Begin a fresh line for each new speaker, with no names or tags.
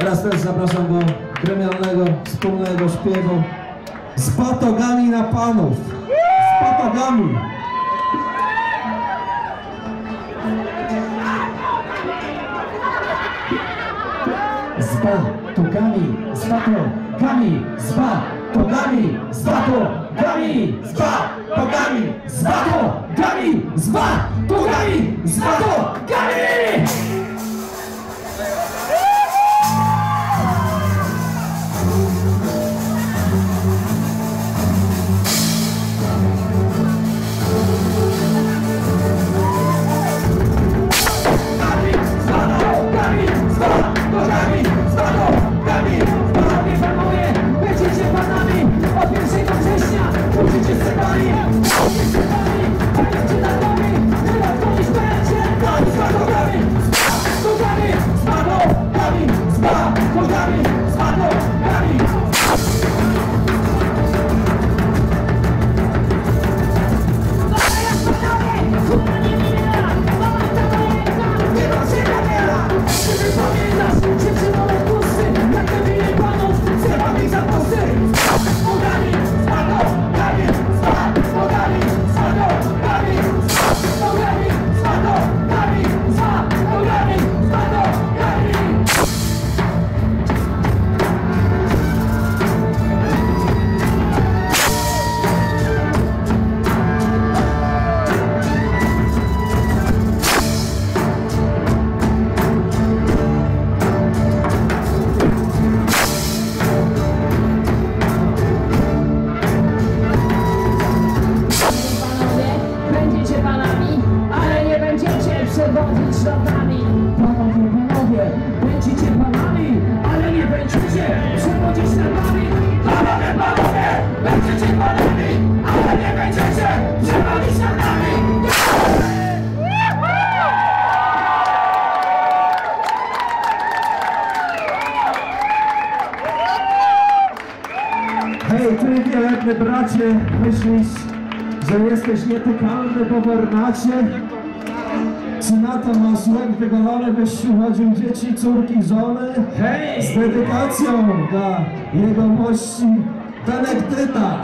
teraz też zapraszam do gremialnego, wspólnego śpiewu z patogami na panów. Z patogami.
z batogami, z batogami, z batogami, z batogami, z batogami, z batogami, z batogami, z batogami! Będziecie
przewodzić szlakami.
Panowie, panowie, będziecie panami, ale nie będziecie przewodzić nogami. Panowie, panowie, będziecie panami, ale nie będziecie przewodzić nogami.
Hej, ty wielebny bracie, myślisz, że jesteś nietykalny po Wernacie? Czy na to masz łeb wygolony, byś urodził dzieci, córki, żony?
Hej!
Z dedykacją dla jego mości Benedykta.